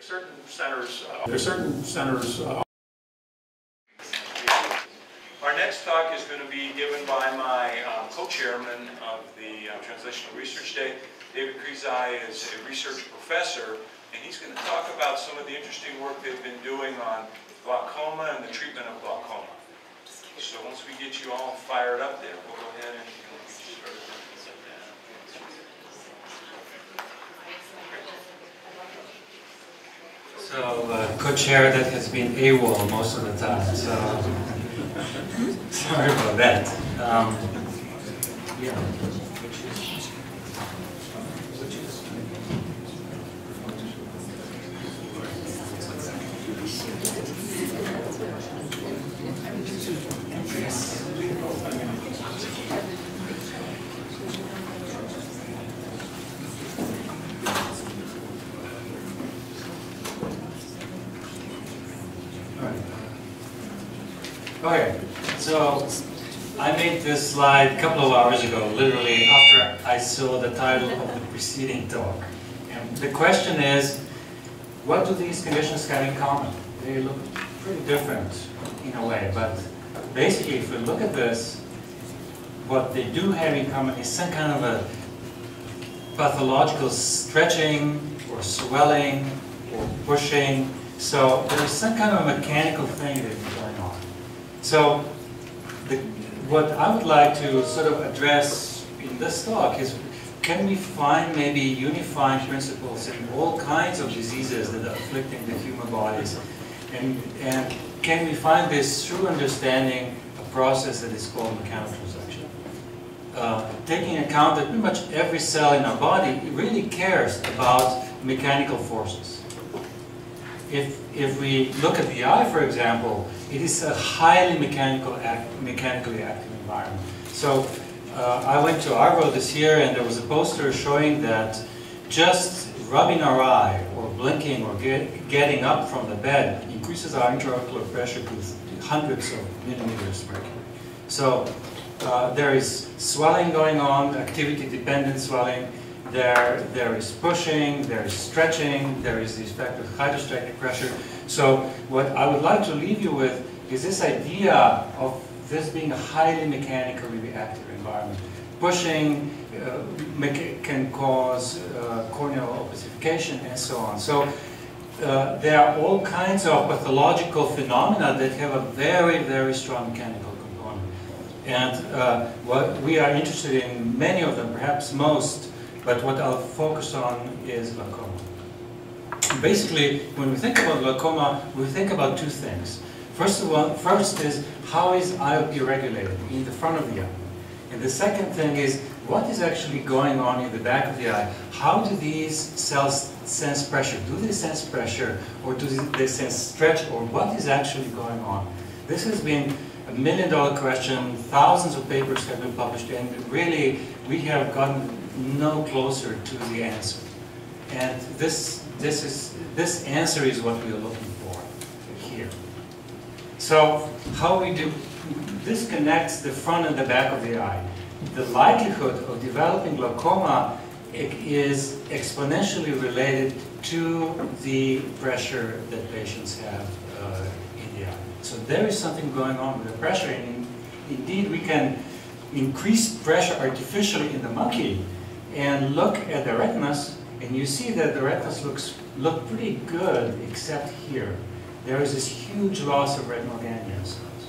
There are certain centers, uh, there are certain centers. Uh, Our next talk is going to be given by my um, co-chairman of the uh, Translational Research Day. David Krizaj is a research professor, and he's going to talk about some of the interesting work they've been doing on glaucoma and the treatment of glaucoma. So once we get you all fired up there, we'll go ahead and get you started. So, uh, co-chair that has been AWOL most of the time, so sorry about that. Um, yeah. Okay, so I made this slide a couple of hours ago, literally after I saw the title of the preceding talk. And the question is, what do these conditions have in common? They look pretty different in a way, but basically if we look at this, what they do have in common is some kind of a pathological stretching or swelling or pushing. So there's some kind of a mechanical thing that is going on. So the, what I would like to sort of address in this talk is can we find maybe unifying principles in all kinds of diseases that are afflicting the human bodies? And, and can we find this through understanding a process that is called mechanotransduction? Uh, taking account that pretty much every cell in our body really cares about mechanical forces. If, if we look at the eye, for example, it is a highly mechanical act, mechanically active environment. So uh, I went to Arvo this year and there was a poster showing that just rubbing our eye or blinking or get, getting up from the bed increases our intraocular pressure to hundreds of millimeters mercury. So uh, there is swelling going on, activity-dependent swelling, there, there is pushing, there is stretching, there is the effect of hydrostatic pressure. So what I would like to leave you with is this idea of this being a highly mechanically reactive environment. Pushing uh, can cause uh, corneal opacification and so on. So uh, there are all kinds of pathological phenomena that have a very, very strong mechanical component. And uh, what we are interested in many of them, perhaps most, but what I'll focus on is glaucoma. Basically, when we think about glaucoma, we think about two things. First of all, first is how is IOP regulated in the front of the eye? And the second thing is what is actually going on in the back of the eye? How do these cells sense pressure? Do they sense pressure or do they sense stretch or what is actually going on? This has been a million dollar question. Thousands of papers have been published and really we have gotten no closer to the answer. And this, this, is, this answer is what we are looking for here. So how we do, this connects the front and the back of the eye. The likelihood of developing glaucoma is exponentially related to the pressure that patients have uh, in the eye. So there is something going on with the pressure, and indeed we can increase pressure artificially in the monkey and look at the retinas, and you see that the retinas looks look pretty good, except here. There is this huge loss of retinal ganglion cells.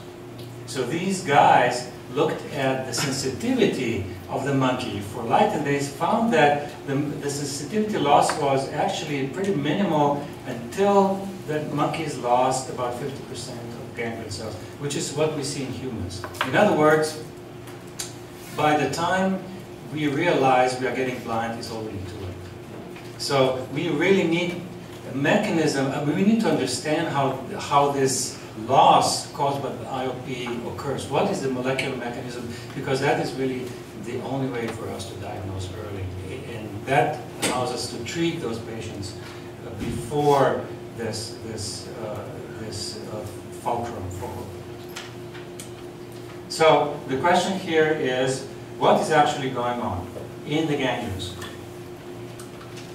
So these guys looked at the sensitivity of the monkey for light, and they found that the, the sensitivity loss was actually pretty minimal until the monkeys lost about 50% of ganglion cells, which is what we see in humans. In other words, by the time we realize we are getting blind is already too late. So we really need a mechanism, we need to understand how, how this loss caused by the IOP occurs. What is the molecular mechanism? Because that is really the only way for us to diagnose early. And that allows us to treat those patients before this, this, uh, this uh, fulcrum. So the question here is, what is actually going on in the ganglions.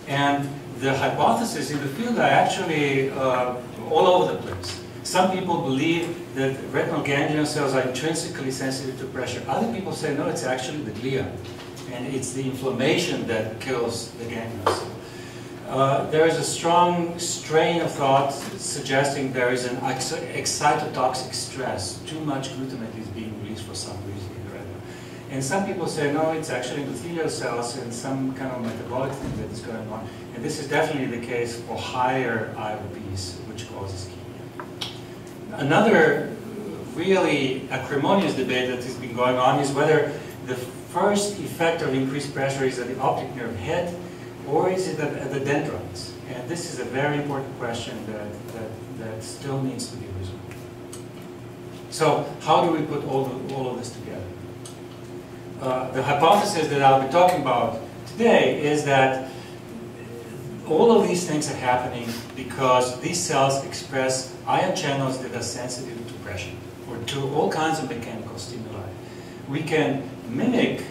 And the hypotheses in the field are actually uh, all over the place. Some people believe that retinal ganglion cells are intrinsically sensitive to pressure. Other people say, no, it's actually the glia. And it's the inflammation that kills the ganglion cell. Uh, there is a strong strain of thought suggesting there is an ex excitotoxic stress. Too much glutamate is being released for some reason. And some people say, no, it's actually endothelial cells and some kind of metabolic thing that is going on. And this is definitely the case for higher IOPs, which causes ischemia. Another really acrimonious debate that has been going on is whether the first effect of increased pressure is at the optic nerve head or is it at, the dendrites? And this is a very important question that, that, that still needs to be resolved. So how do we put all, the, all of this together? Uh, the hypothesis that I'll be talking about today is that all of these things are happening because these cells express ion channels that are sensitive to pressure or to all kinds of mechanical stimuli. We can mimic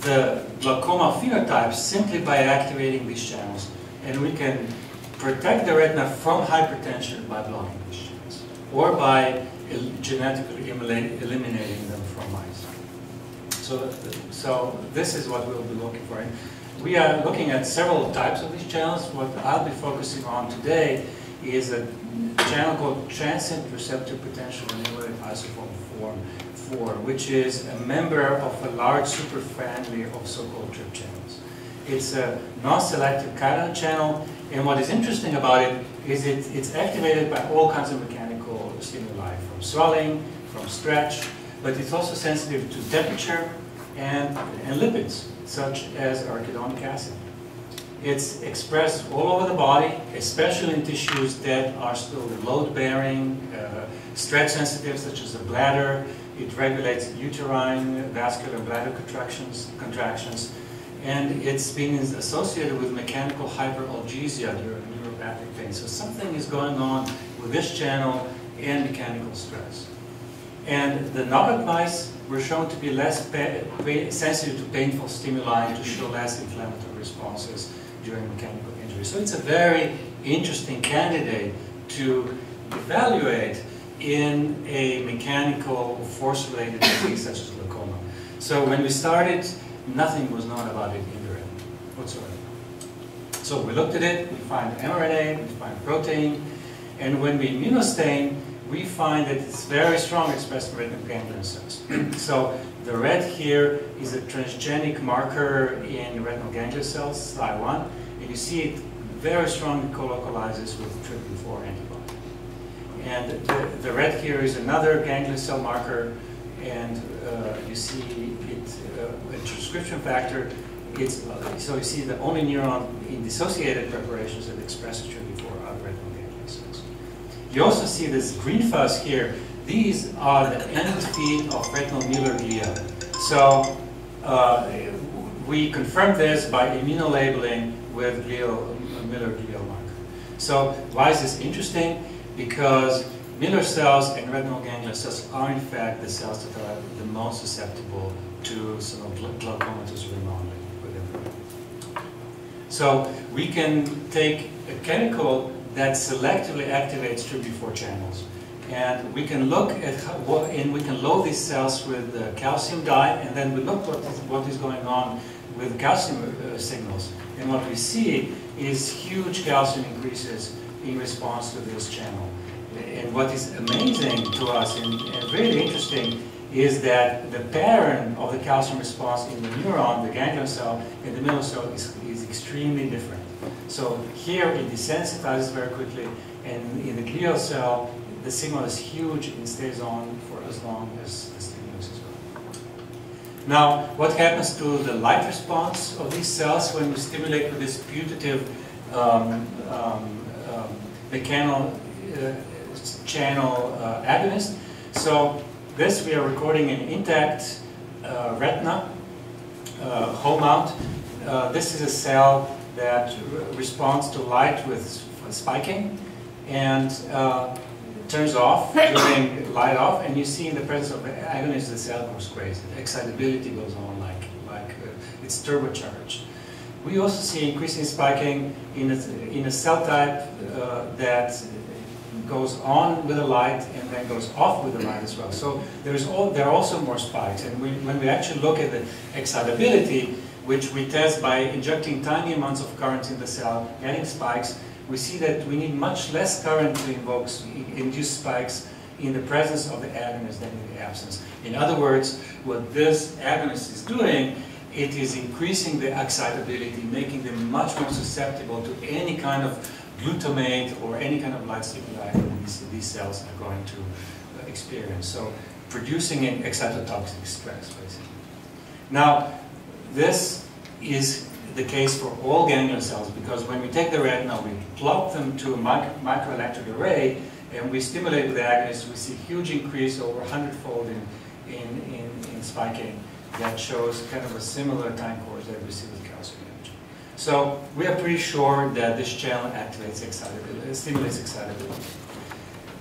the glaucoma phenotype simply by activating these channels. And we can protect the retina from hypertension by blocking these channels or by genetically eliminating them from mice. So, so this is what we'll be looking for. And we are looking at several types of these channels. What I'll be focusing on today is a channel called transient receptor potential inhibitor isoform form 4, which is a member of a large superfamily of so-called TRP channels. It's a non-selective cation channel, and what is interesting about it is it, it's activated by all kinds of mechanical stimuli, from swelling, from stretch, but it's also sensitive to temperature and, and lipids, such as arachidonic acid. It's expressed all over the body, especially in tissues that are still load-bearing, uh, stretch-sensitive, such as the bladder, it regulates uterine vascular bladder contractions, contractions and it's been associated with mechanical hyperalgesia during neuropathic pain. So something is going on with this channel and mechanical stress. And the Novak mice were shown to be less sensitive to painful stimuli to show less inflammatory responses during mechanical injury. So it's a very interesting candidate to evaluate in a mechanical force-related disease such as glaucoma. So when we started, nothing was known about it in the retina whatsoever. So we looked at it, we find mRNA, we find protein, and when we immunostain, we find that it's very strong expressed in retinal ganglion cells. so the red here is a transgenic marker in retinal ganglion cells, SLI1, and you see it very strongly colocalizes with TRPV4 antibody. And the, the, red here is another ganglion cell marker, and uh, you see it, uh, a transcription factor. It's, so you see the only neuron in dissociated preparations that expresses TRPV4 you also see this green fuzz here. These are the end feet of retinal Müller glia. So uh, we confirmed this by immunolabeling with glial, Müller glial marker. So why is this interesting? because Müller cells and retinal ganglion cells are in fact the cells that are the most susceptible to some of glaucomatous remodeling So we can take a chemical that selectively activates TRPV4 channels and we can look at how, and we can load these cells with uh, calcium dye and then we look what is, what is going on with calcium uh, signals and what we see is huge calcium increases in response to this channel. And what is amazing to us and, and really interesting is that the pattern of the calcium response in the neuron, the ganglion cell, and the Müller cell is, is extremely different. So here it desensitizes very quickly, and in the glial cell, the signal is huge and stays on for as long as the stimulus is going. Now, what happens to the light response of these cells when we stimulate with this putative um, um, mechanical uh, channel uh, agonist. So this we are recording an intact uh, retina whole mount. this is a cell that responds to light with spiking and turns off during light off, and you see in the presence of agonist the cell goes crazy. The excitability goes on like like uh, it's turbocharged. we also see increasing spiking in a, in a cell type uh, that goes on with the light and then goes off with the light as well. So there's all, there are also more spikes. And we, when we actually look at the excitability, which we test by injecting tiny amounts of current in the cell, getting spikes, we see that we need much less current to invoke, induce spikes in the presence of the agonist than in the absence. In other words, what this agonist is doing, it is increasing the excitability, making them much more susceptible to any kind of glutamate or any kind of light stimuli that these, these cells are going to uh, experience. So producing an excitotoxic stress, basically. Now, this is the case for all ganglion cells because when we take the retina, we plug them to a micro microelectric array and we stimulate with the agonist, we see a huge increase over 100-fold in, in, in, in, spiking that shows kind of a similar time course that we see with calcium imaging. So we are pretty sure that this channel activates excitability, uh, stimulates excitability.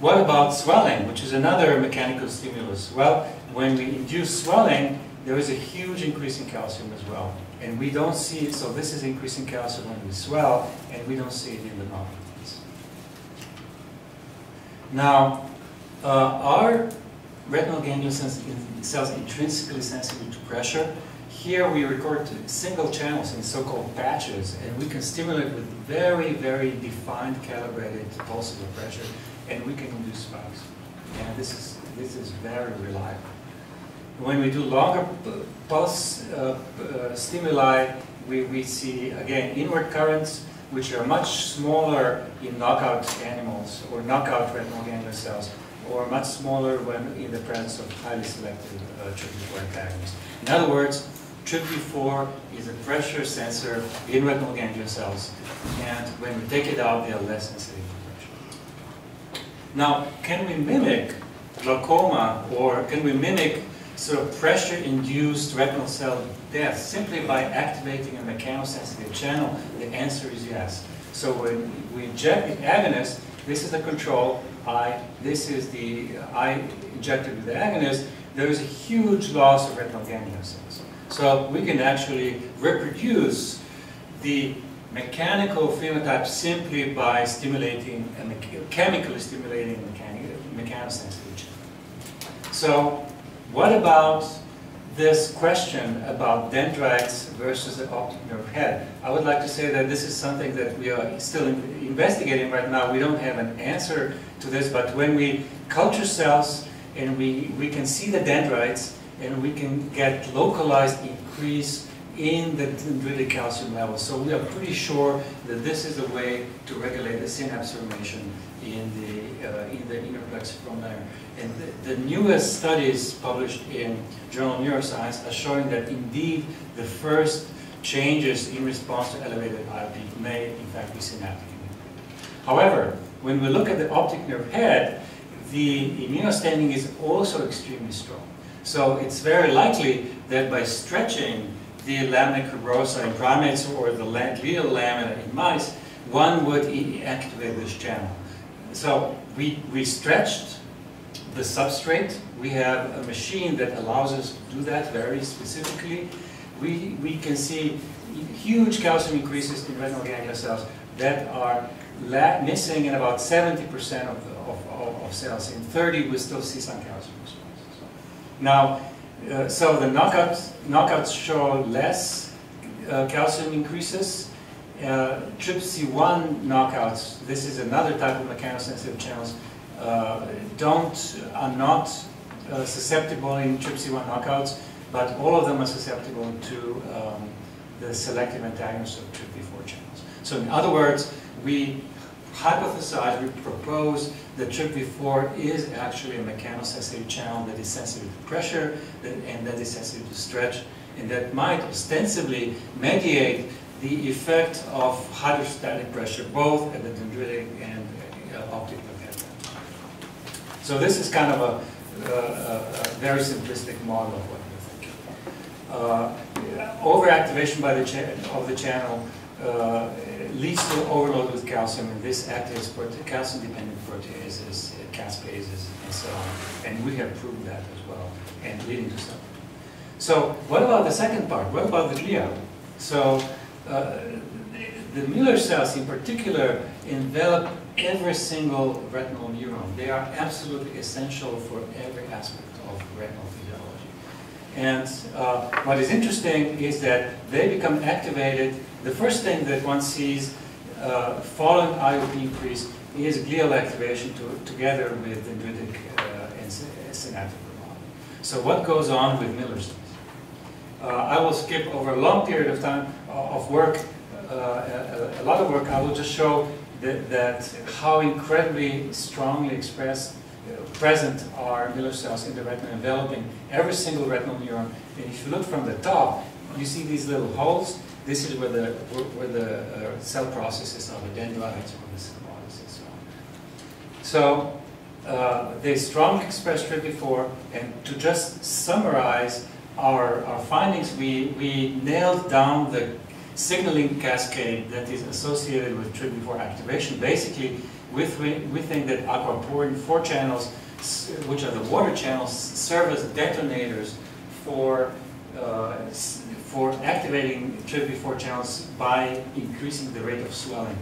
What about swelling, which is another mechanical stimulus? Well, when we induce swelling, there is a huge increase in calcium as well. And we don't see it, so this is increasing calcium when we swell, and we don't see it in the non-lines. Now, uh, retinal ganglion cells intrinsically sensitive to pressure? Here we record single channels in so-called patches, and we can stimulate with very, very defined, calibrated pulses of pressure, and we can induce spikes. And this is, this is very reliable. When we do longer pulse uh, uh, stimuli, we, we see, again, inward currents, which are much smaller in knockout animals or knockout retinal ganglion cells, or much smaller when in the presence of highly selective uh, TRPV4 antagonists. In other words, TRPV4 is a pressure sensor in retinal ganglion cells, and when we take it out, they are less sensitive to pressure. Now, can we mimic glaucoma, or can we mimic sort of pressure-induced retinal cell death simply by activating a mechanosensitive channel? The answer is yes. So when we inject the agonist, this is the control eye, this is the uh, eye injected with the agonist, there is a huge loss of retinal ganglion cells. So we can actually reproduce the mechanical phenotype simply by stimulating, a chemically stimulating the mechanosensitive channel. So what about this question about dendrites versus the optic nerve head? I would like to say that this is something that we are still investigating right now. We don't have an answer to this, but when we culture cells and we, we can see the dendrites and we can get localized increase in the dendritic calcium level. So we are pretty sure that this is a way to regulate the synapse formation in the, uh, in the inner plexiform layer. And the, the, newest studies published in Journal of Neuroscience are showing that indeed the first changes in response to elevated IOP may in fact be synaptic. However, when we look at the optic nerve head, the immunostaining is also extremely strong. So it's very likely that by stretching the lamina cribrosa in primates or the glial lamina in mice, one would activate this channel. So we, we stretched the substrate. We have a machine that allows us to do that very specifically. We, we can see huge calcium increases in retinal ganglion cells that are missing in about 70% of, of, of, of, cells. In 30, we still see some calcium responses. Now, uh, so the knockouts, knockouts show less uh, calcium increases. Uh, TRPC1 knockouts, this is another type of mechanosensitive channels, uh, don't, are not uh, susceptible in TRPC1 knockouts, but all of them are susceptible to um, the selective antagonists of TRPV4 channels. So in other words, we hypothesize, we propose that TRPV4 is actually a mechanosensitive channel that is sensitive to pressure and that is sensitive to stretch, and that might ostensibly mediate the effect of hydrostatic pressure both at the dendritic and uh, optic head. So this is kind of a, a, a very simplistic model of what we're thinking. Uh, overactivation by the of the channel uh, leads to overload with calcium, and this activates calcium-dependent proteases, caspases, and so on. And we have proved that as well, and leading to something. So what about the second part? What about the glia? So uh, the Müller cells in particular envelop every single retinal neuron. They are absolutely essential for every aspect of retinal physiology. And uh, what is interesting is that they become activated. The first thing that one sees uh, following IOP increase is glial activation to, together with dendritic uh, and synaptic remodeling. So what goes on with Müller's cells? Uh, I will skip over a long period of time uh, of work, uh, a, a, lot of work. I will just show that, that how incredibly strongly expressed present are Müller cells in the retina enveloping every single retinal neuron. And if you look from the top, you see these little holes. This is where the, where the uh, cell processes are, the dendrites or the stematocytes and so on. So uh, they strongly express TRPV4, and to just summarize our, our findings, we, we nailed down the signaling cascade that is associated with TRPV4 activation. Basically, we, we think that aquaporin 4 channels, which are the water channels, serve as detonators for, uh, for activating TRPV4 channels by increasing the rate of swelling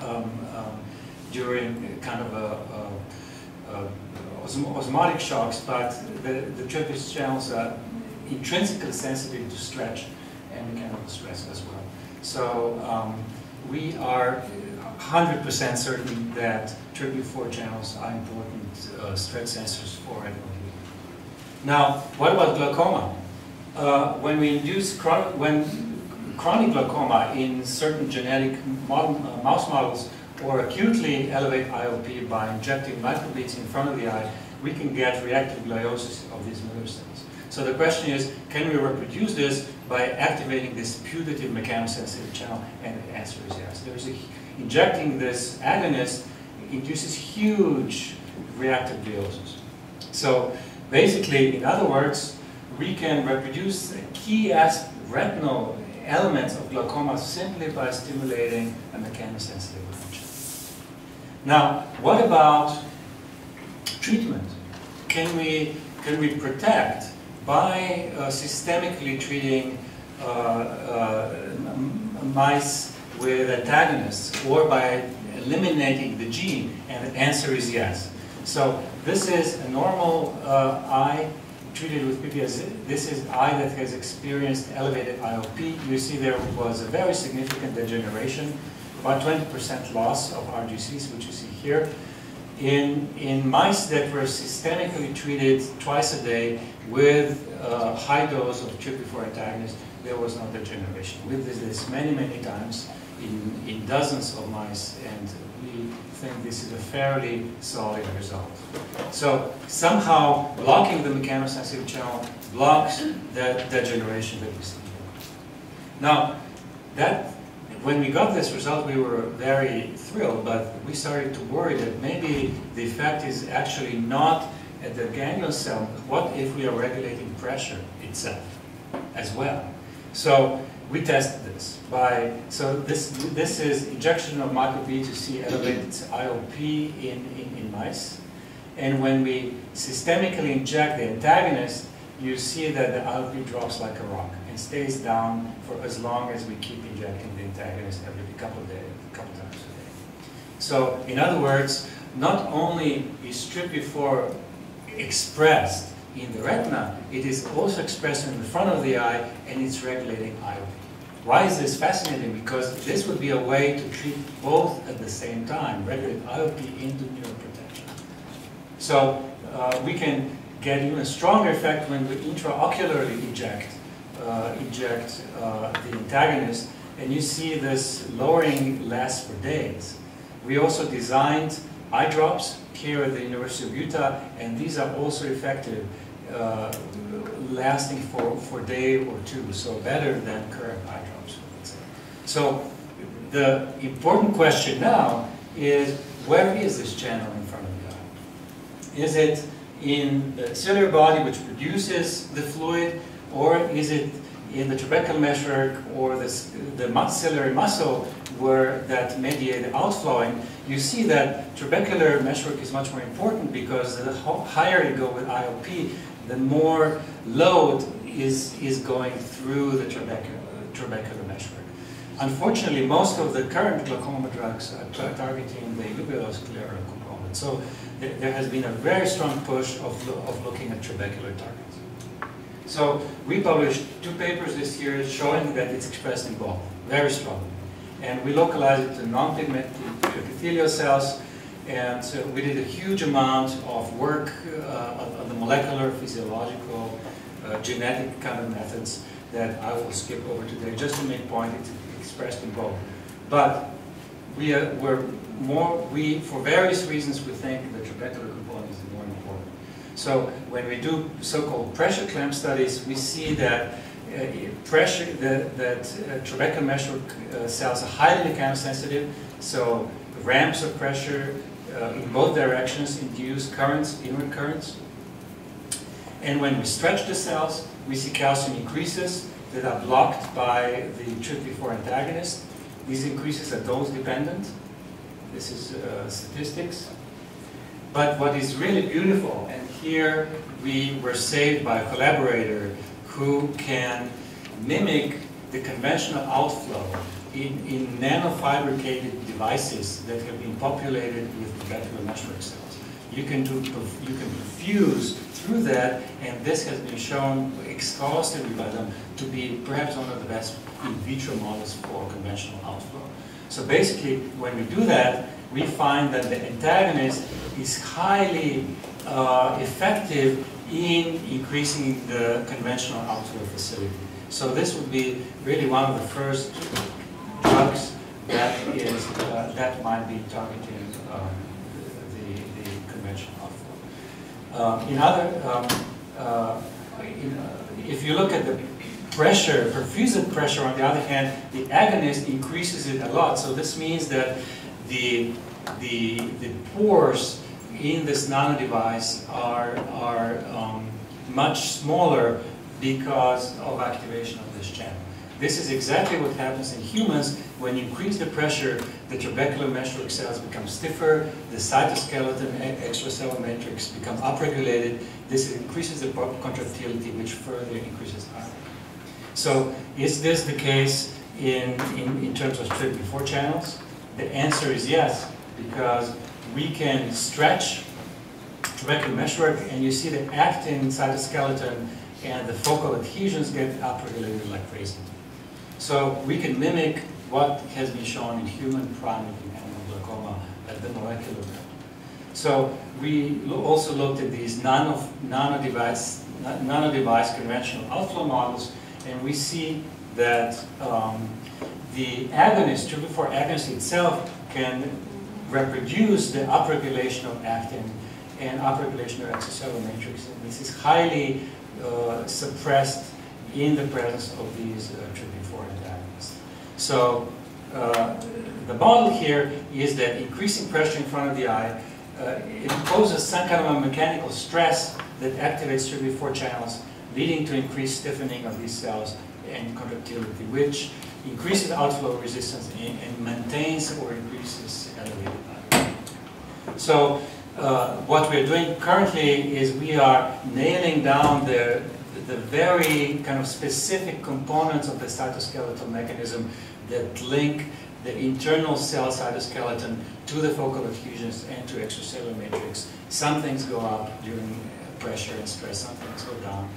um, um, during kind of a, a, a osmotic shocks, but the, the TRPV channels are intrinsically sensitive to stretch and mechanical stress as well. So um, we are 100% certain that TRPV4 channels are important uh, stretch sensors for retinal Now, what about glaucoma? Uh, when we induce chron when chronic glaucoma in certain genetic model, uh, mouse models or acutely elevate IOP by injecting microbeads in front of the eye, we can get reactive gliosis of these Müller cells. So the question is, can we reproduce this by activating this putative mechanosensitive channel? And the answer is yes. There's a injecting this agonist induces huge reactive gliosis. So basically, in other words, we can reproduce key retinal elements of glaucoma simply by stimulating a mechanosensitive region. Now, what about treatment? Can we, can we protect by uh, systemically treating uh, uh, mice with antagonists or by eliminating the gene? And the answer is yes. So this is a normal uh, eye treated with PBS. This is eye that has experienced elevated IOP. You see there was a very significant degeneration, about 20% loss of RGCs, which you see here. In, in mice that were systemically treated twice a day with a high dose of TRPV4 antagonist, there was no degeneration. We did this many, many times in, in dozens of mice, and we think this is a fairly solid result. So somehow blocking the mechanosensitive channel blocks that degeneration that we see. Now, that when we got this result, we were very thrilled, but we started to worry that maybe the effect is actually not at the ganglion cell. What if we are regulating pressure itself as well? So we tested this by, so this, this is injection of microB to see elevated IOP in, in, in mice. And when we systemically inject the antagonist, you see that the IOP drops like a rock and stays down for as long as we keep injecting the antagonist every couple of days, couple times a day. So, in other words, not only is TRPV4 expressed in the retina, it is also expressed in the front of the eye and it's regulating IOP. Why is this fascinating? Because this would be a way to treat both at the same time, regulate IOP into neuroprotection. So uh, we can get even a stronger effect when we intraocularly inject, uh, inject uh, the antagonist, and you see this lowering lasts for days. We also designed eye drops here at the University of Utah, and these are also effective uh, lasting for, for a day or two, so better than current eye drops. So the important question now is, where is this channel in front of the eye? Is it in the ciliary body which produces the fluid, or is it in the trabecular meshwork or the, the maxillary muscle where that mediate outflowing, you see that trabecular meshwork is much more important because the higher you go with IOP, the more load is, is going through the trabecular, trabecular meshwork. Unfortunately, most of the current glaucoma drugs are tar- targeting the uveoscleral component. So there, has been a very strong push of, lo- of looking at trabecular targets. So we published two papers this year showing that it's expressed in both, very strong. And we localized it to non-pigmented epithelial cells, and so we did a huge amount of work uh, on on the molecular, physiological, uh, genetic kind of methods that I will skip over today, just to make point it's expressed in both. But we are, we're more, we, for various reasons, we think the trabecular component is more important. So when we do so-called pressure clamp studies, we see that uh, pressure, that, that uh, trabecular meshwork uh, cells are highly mechanosensitive, so the ramps of pressure uh, in both directions induce currents, inward currents. And when we stretch the cells, we see calcium increases that are blocked by the TRPV4 antagonist. These increases are dose dependent. This is uh, statistics. But what is really beautiful, and here we were saved by a collaborator who can mimic the conventional outflow in, in nanofabricated devices that have been populated with trabecular meshwork cells. You can do, you can perfuse through that, and this has been shown exhaustively by them to be perhaps one of the best in vitro models for conventional outflow. So basically, when we do that, we find that the antagonist is highly uh, effective in increasing the conventional outflow facility. So this would be really one of the first drugs that is uh, that might be targeting um, conventional. Um, in other, um, uh, in, if you look at the pressure, perfused pressure, on the other hand, the agonist increases it a lot. So this means that the the the pores in this nano device are are um, much smaller because of activation of this channel. This is exactly what happens in humans when you increase the pressure. The trabecular meshwork cells become stiffer, the cytoskeleton and extracellular matrix become upregulated. This increases the contractility, which further increases iron. So, is this the case in, in, in terms of TRPV4 channels? The answer is yes, because we can stretch trabecular meshwork, and you see the actin cytoskeleton and the focal adhesions get upregulated like crazy. So we can mimic what has been shown in human primate animal glaucoma at the molecular level. So we also looked at these nano, nano device, na- nano device conventional outflow models, and we see that um, the agonist, TRPV4 agonist itself, can reproduce the upregulation of actin and upregulation of extracellular matrix. And this is highly uh, suppressed in the presence of these uh, TRPV4 antagonists. So uh, the model here is that increasing pressure in front of the eye uh, imposes some kind of a mechanical stress that activates TRPV4 channels, leading to increased stiffening of these cells and contractility, which increases outflow resistance and, and maintains or increases elevated value. So uh, what we're doing currently is we are nailing down the, the very kind of specific components of the cytoskeletal mechanism that link the internal cell cytoskeleton to the focal adhesions and to extracellular matrix. Some things go up during pressure and stress, some things go down.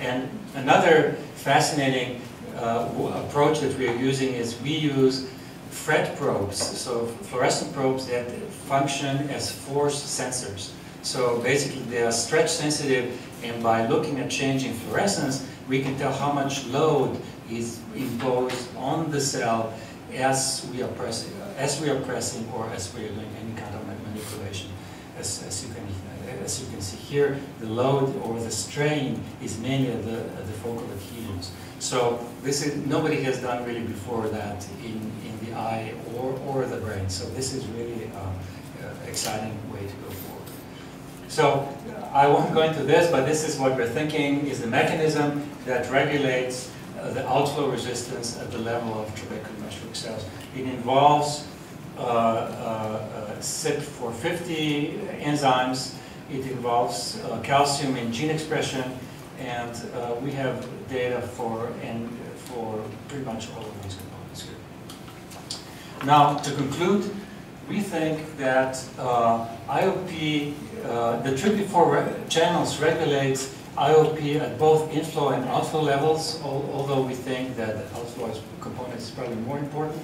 And another fascinating uh, approach that we are using is we use FRET probes, so fluorescent probes that function as force sensors. So basically they are stretch sensitive and by looking at changing fluorescence, we can tell how much load is imposed on the cell as we are pressing, uh, as we are pressing or as we are doing any kind of manipulation. As, as, you can, uh, as you can see here, the load or the strain is mainly at the, at the focal adhesions. So this is, nobody has done really before that in, in the eye or, or the brain. So this is really an exciting way to go forward. So I won't go into this, but this is what we're thinking is the mechanism that regulates uh, the outflow resistance at the level of trabecular meshwork cells. It involves uh, uh, uh, CYP450 enzymes. It involves uh, calcium in gene expression, and uh, we have data for and for pretty much all of these components here. Now, to conclude, we think that uh, IOP, uh, the TRPV4 channels regulate IOP at both inflow and outflow levels, al although we think that the outflow component is probably more important.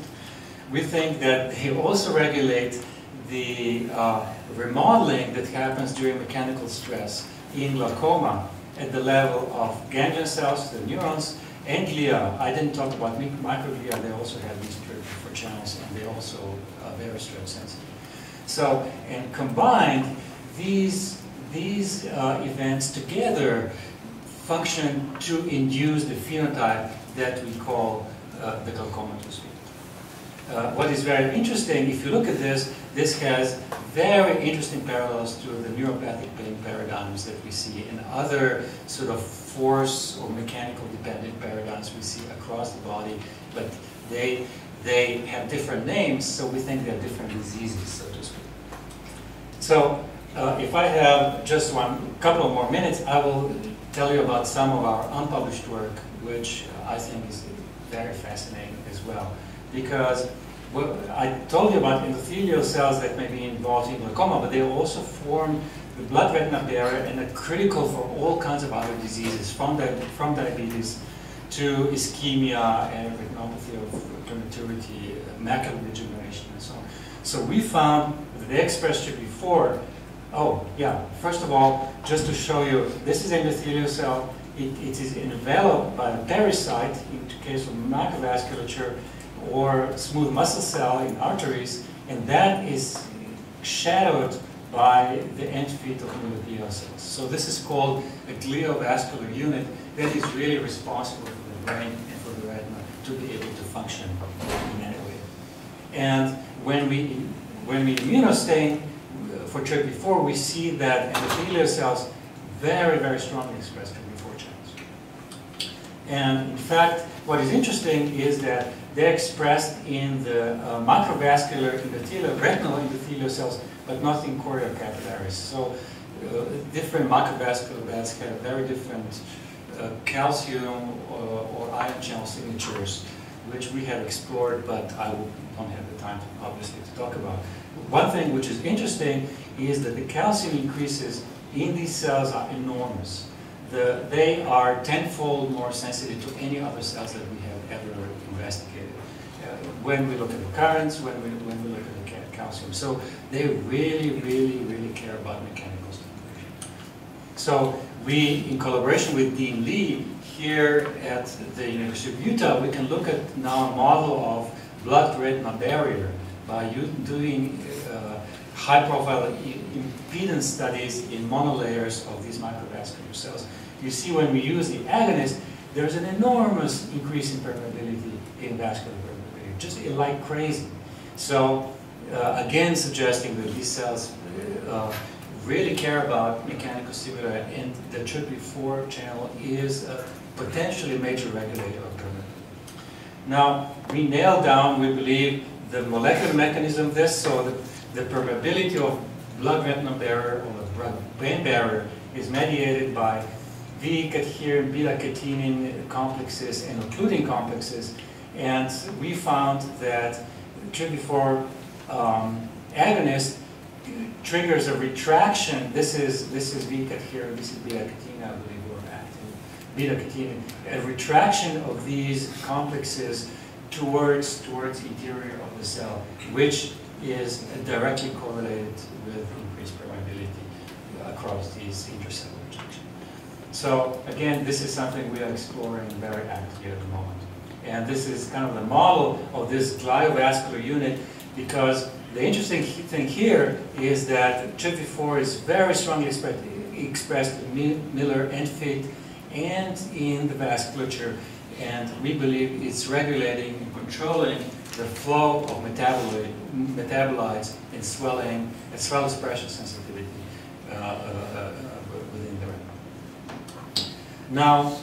We think that they also regulate the uh, remodeling that happens during mechanical stress in glaucoma at the level of ganglion cells, the neurons, and glia. I didn't talk about microglia, they also have these for channels and they also are very stress sensitive. So, and combined, these, these uh, events together function to induce the phenotype that we call uh, the glaucomatous uh, what is very interesting, if you look at this, this has very interesting parallels to the neuropathic pain paradigms that we see in other sort of force or mechanical dependent paradigms we see across the body, but they, they have different names, so we think they're different diseases, so to speak. So uh, if I have just one couple more minutes, I will tell you about some of our unpublished work, which I think is very fascinating as well because I told you about endothelial cells that may be involved in glaucoma, but they also form the blood-retinal barrier and are critical for all kinds of other diseases, from, di from diabetes to ischemia and retinopathy of prematurity, macular degeneration, and so on. So we found that they express TRPV4. Oh, yeah, first of all, just to show you, this is endothelial cell. It, it is enveloped by a pericyte, in the case of macrovasculature, or smooth muscle cell in arteries, and that is shadowed by the end feet of endothelial cells. So this is called a gliovascular unit that is really responsible for the brain and for the retina to be able to function in any way. And when we, when we immunostain uh, for TRPV4, we see that endothelial cells very, very strongly express TRPV4 channels. And in fact, what is interesting is that they're expressed in the uh, macrovascular endothelial, retinal endothelial cells, but not in choriocapillaris. capillaries. So uh, different macrovascular beds have very different uh, calcium or, or, ion channel signatures, which we have explored, but I don't have the time, obviously, to talk about. One thing which is interesting is that the calcium increases in these cells are enormous. The, they are tenfold more sensitive to any other cells that we have. Uh, when we look at the currents, when we, when we look at the calcium. So they really, really, really care about mechanical stimulation. So we, in collaboration with Dean Li, here at the University of Utah, we can look at now a model of blood-retinal barrier by doing uh, high-profile impedance studies in monolayers of these microvascular cells. You see when we use the agonist, there's an enormous increase in permeability in vascular just like crazy. So uh, again, suggesting that these cells uh, really care about mechanical stimuli, and the TRPV4 channel is a potentially major regulator of permeability. Now, we nailed down, we believe, the molecular mechanism of this, so the, the permeability of blood-retinal barrier or the blood-brain barrier is mediated by V-cadherin, beta-catenin complexes and occludin complexes. And we found that TRPV4 um, agonist triggers a retraction. This is this is V-cadherin, this is beta-catenin, I believe, or actin. Beta-catenin. A retraction of these complexes towards towards interior of the cell, which is directly correlated with increased permeability across these intercellular so again, this is something we are exploring very actively at the moment. And this is kind of the model of this gliovascular unit because the interesting thing here is that TRPV4 is very strongly expressed in Müller and FIT and in the vasculature. And we believe it's regulating and controlling the flow of metabolites and swelling and swell expression sensitivity uh, uh, uh, within the retina. Now,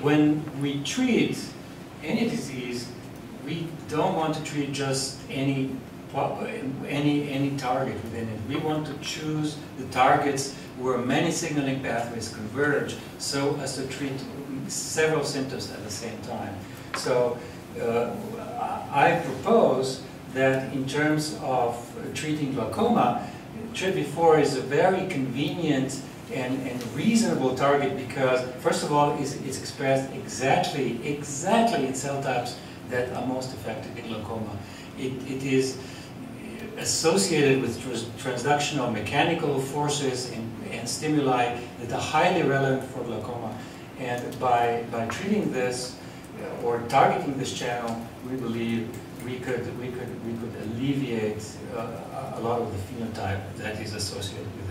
when we treat any disease, we don't want to treat just any any any target within it. We want to choose the targets where many signaling pathways converge so as to treat several symptoms at the same time. So uh, I propose that in terms of treating glaucoma, TRPV4 is a very convenient and, and reasonable target because, first of all, it's, it's expressed exactly, exactly in cell types that are most effective in glaucoma. It, it is associated with trans transductional mechanical forces and, and stimuli that are highly relevant for glaucoma. And by, by treating this uh, or targeting this channel, we believe we could, we could, we could alleviate uh, a lot of the phenotype that is associated with.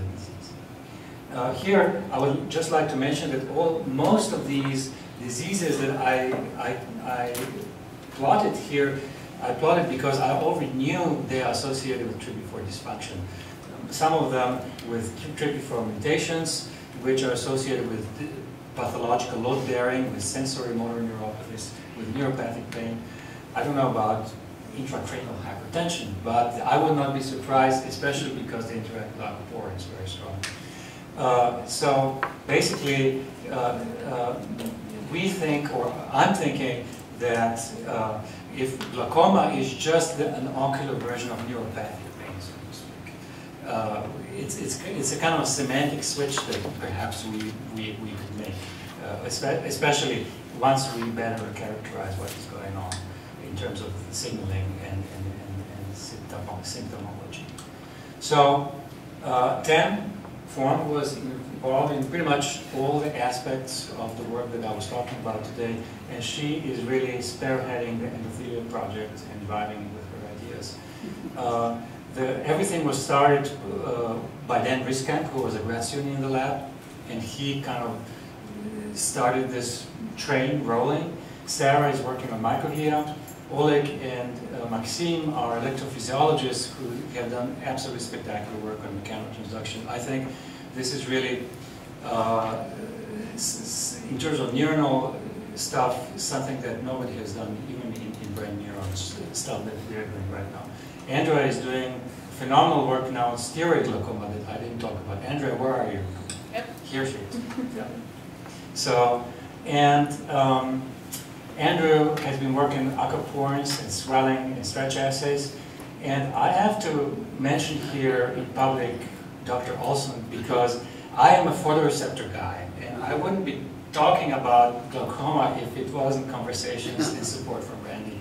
Uh, here, I would just like to mention that all, most of these diseases that I, I, I plotted here, I plotted because I already knew they are associated with TRPV4 dysfunction. Some of them with TRPV4 mutations, which are associated with pathological load bearing, with sensory motor neuropathies, with neuropathic pain. I don't know about intracranial hypertension, but I would not be surprised, especially because the interact LAC4 is very strong. Uh, so basically, uh, uh, we think, or I'm thinking, that if glaucoma is just the, an ocular version of speak, uh, it's, it's, it's a kind of a semantic switch that perhaps we, we, we could make, uh, especially once we better characterize what is going on in terms of signaling and, and, and, and symptomology. So, uh, Tam Phuong was involved in pretty much all the aspects of the work that I was talking about today, and she is really spearheading the endothelial project and driving with her ideas. Uh, the, everything was started uh, by Dan Ryskamp, who was a grad student in the lab, and he kind of started this train rolling. Sarah is working on microglia. Oleg and uh, Maxime are electrophysiologists who have done absolutely spectacular work on mechanical transduction. I think this is really, uh, in terms of neuronal stuff, something that nobody has done, even in, in brain neurons, stuff that we are doing right now. Andrea is doing phenomenal work now on steroid glaucoma that I didn't talk about. Andrea, where are you? Yep. Here she is. yeah. So, and um, Andrew has been working on aquaporins and swelling and stretch assays. And I have to mention here in public Dr. Olson because I am a photoreceptor guy and I wouldn't be talking about glaucoma if it wasn't conversations in support from Randy.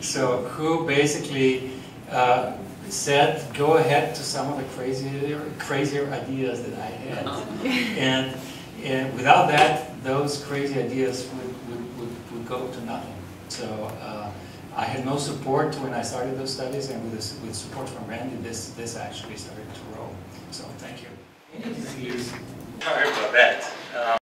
so who basically uh, said go ahead to some of the crazier, crazier ideas that I had. and, and without that, those crazy ideas would go to nothing. So uh, I had no support when I started those studies, and with, with support from Randy, this, this actually started to roll. So thank you. Sorry about that. Um